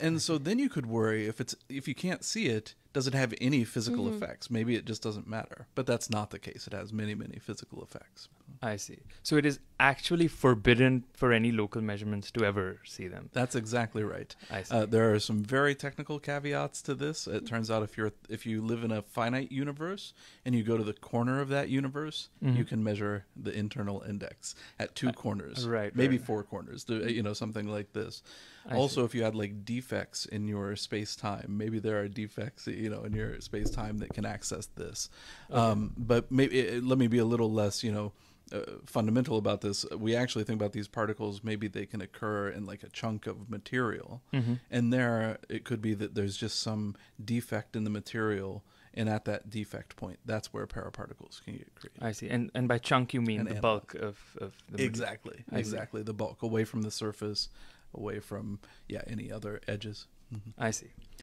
And so then you could worry if it's if you can't see it, does it have any physical effects? Maybe it just doesn't matter. But that's not the case. It has many, many physical effects. I see. So it is actually forbidden for any local measurements to ever see them. That's exactly right. I see. Uh, there are some very technical caveats to this. It turns out if you're if you live in a finite universe and you go to the corner of that universe, Mm-hmm. you can measure the internal index at two corners, Uh, right, Maybe right. four corners. You know, something like this. I also, if you had like defects in your space time, maybe there are defects, you know, in your space time that can access this. Um, but maybe it, let me be a little less, you know. Uh, fundamental about this we actually think about these particles maybe they can occur in like a chunk of material Mm-hmm. and there it could be that there's just some defect in the material and at that defect point that's where paraparticles can get created I see. And and by chunk you mean An the bulk of, of the exactly exactly the bulk away from the surface away from yeah any other edges Mhm. I see.